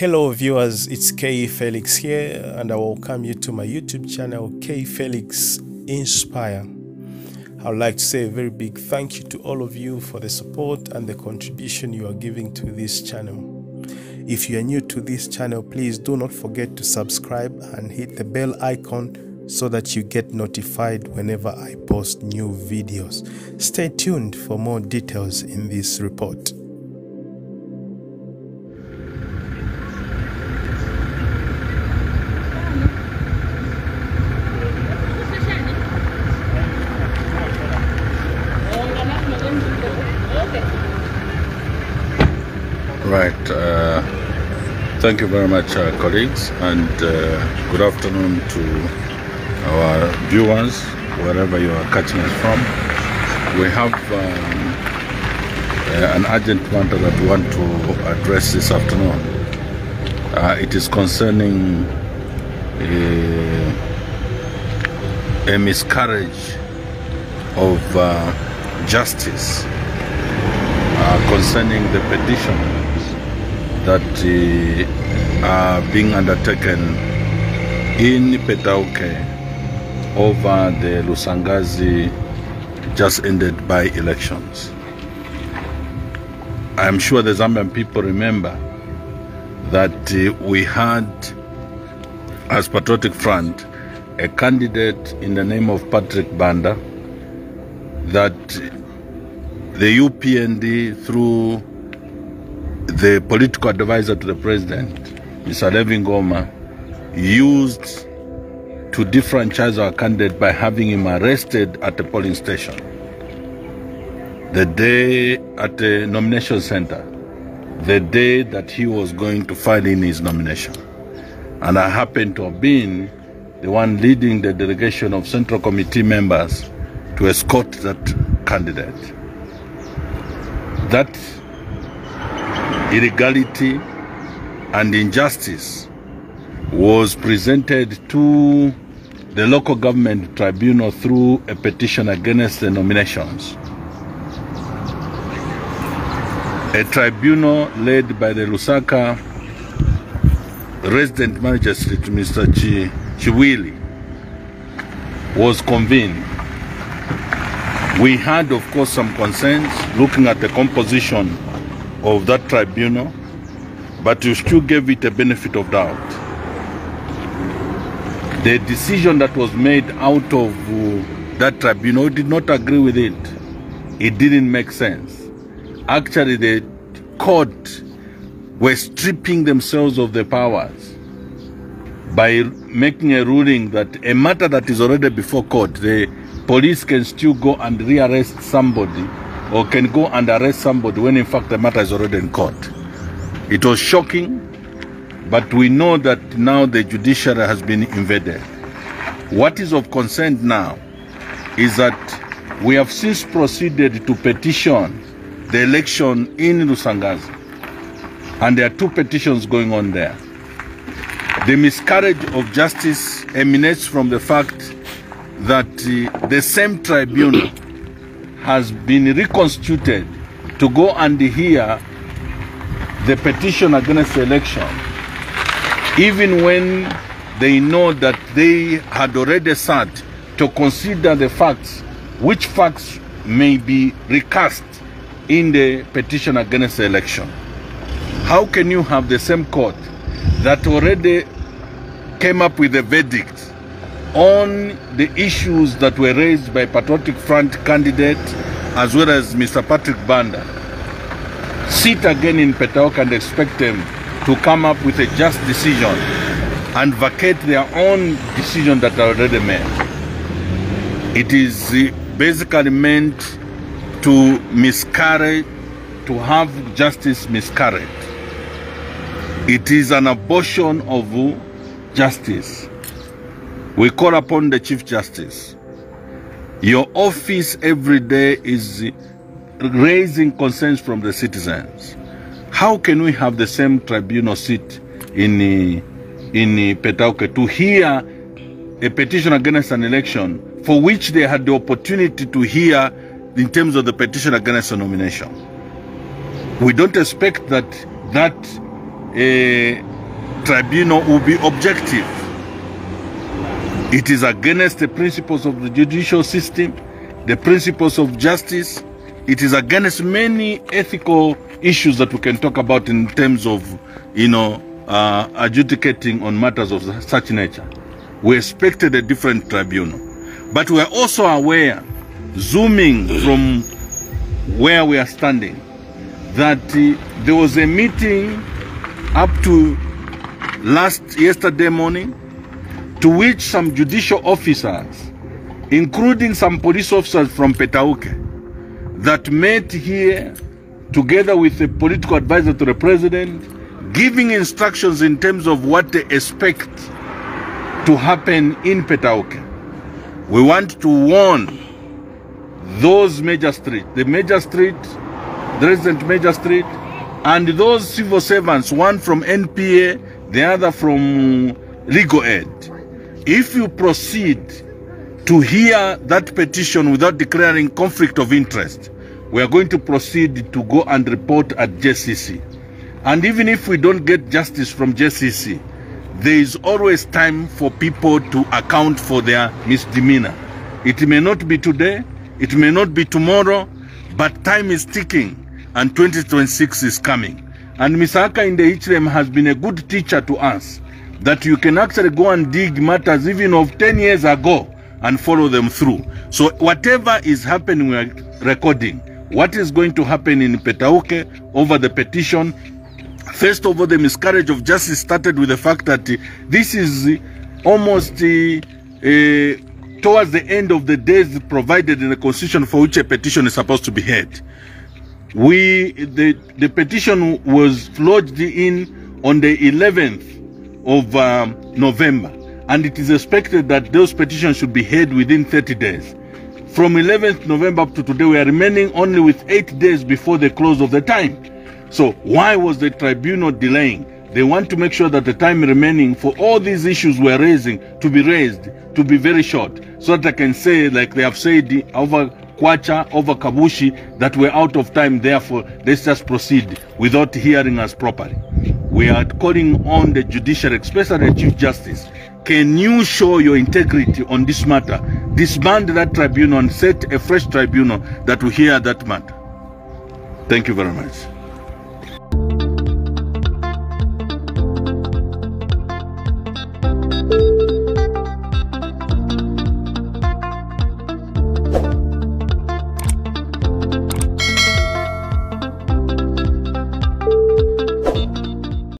Hello, viewers, it's Kay Felix here, and I welcome you to my YouTube channel, Kay Felix Inspire. I would like to say a very big thank you to all of you for the support and the contribution you are giving to this channel. If you are new to this channel, please do not forget to subscribe and hit the bell icon so that you get notified whenever I post new videos. Stay tuned for more details in this report. Right. Uh, thank you very much, uh, colleagues, and uh, good afternoon to our viewers, wherever you are catching us from. We have um, uh, an urgent matter that we want to address this afternoon. Uh, it is concerning a, a miscarriage of uh, justice uh, concerning the petition that uh, are being undertaken in Petauke over the Lusangazi just ended by elections. I'm sure the Zambian people remember that uh, we had, as Patriotic Front, a candidate in the name of Patrick Banda that the UPND through the political advisor to the president, Mr. Levy Ngoma, used to defranchise our candidate by having him arrested at the polling station. The day at the nomination center, the day that he was going to file in his nomination. And I happened to have been the one leading the delegation of Central Committee members to escort that candidate. That illegality and injustice was presented to the local government tribunal through a petition against the nominations. A tribunal led by the Lusaka resident magistrate, Mr. Chi, Chiwili, was convened. We had, of course, some concerns looking at the composition of that tribunal, but you still gave it a benefit of doubt. The decision that was made out of uh, that tribunal did not agree with it. It didn't make sense. Actually, the court were stripping themselves of the powers by making a ruling that a matter that is already before court, the police can still go and rearrest somebody or can go and arrest somebody when in fact the matter is already in court. It was shocking, but we know that now the judiciary has been invaded. What is of concern now is that we have since proceeded to petition the election in Lusangazi. And there are two petitions going on there. The miscarriage of justice emanates from the fact that uh, the same tribunal has been reconstituted to go and hear the petition against the election, even when they know that they had already sat to consider the facts, which facts may be recast in the petition against the election. How can you have the same court that already came up with a verdict on the issues that were raised by Patriotic Front candidate as well as Mr. Patrick Banda sit again in Petauke and expect them to come up with a just decision and vacate their own decision that are already made. It is uh, basically meant to miscarry, to have justice miscarried. It is an abortion of uh, justice. We call upon the Chief Justice. Your office every day is raising concerns from the citizens. How can we have the same tribunal seat in, in Petauke to hear a petition against an election for which they had the opportunity to hear in terms of the petition against a nomination? We don't expect that that uh, tribunal will be objective. It is against the principles of the judicial system, the principles of justice. It is against many ethical issues that we can talk about in terms of, you know, uh, adjudicating on matters of such nature. We expected a different tribunal. But we are also aware, zooming from where we are standing, that uh, there was a meeting up to last yesterday morning to which some judicial officers, including some police officers from Petauke, that met here together with a political advisor to the president, giving instructions in terms of what they expect to happen in Petauke. We want to warn those magistrates, the magistrate, the resident magistrate, and those civil servants, one from NPA, the other from legal aid. If you proceed to hear that petition without declaring conflict of interest, we are going to proceed to go and report at JCC. And even if we don't get justice from JCC, there is always time for people to account for their misdemeanor. It may not be today, it may not be tomorrow, but time is ticking and 2026 is coming. And Misaka indehichrem has been a good teacher to us that you can actually go and dig matters even of 10 years ago and follow them through. So whatever is happening, we are recording. What is going to happen in Petauke over the petition? First of all, the miscarriage of justice started with the fact that this is almost uh, uh, towards the end of the days provided in the constitution for which a petition is supposed to be heard. We the the petition was lodged in on the 11th of um, November, and it is expected that those petitions should be heard within 30 days. From 11th November up to today, we are remaining only with eight days before the close of the time. So why was the tribunal delaying? They want to make sure that the time remaining for all these issues we're raising to be raised to be very short, so that I can say, like they have said over Kwacha, over Kabushi, that we're out of time. Therefore, let's just proceed without hearing us properly. We are calling on the judiciary, especially the Chief Justice. Can you show your integrity on this matter? Disband that tribunal and set a fresh tribunal that will hear that matter. Thank you very much.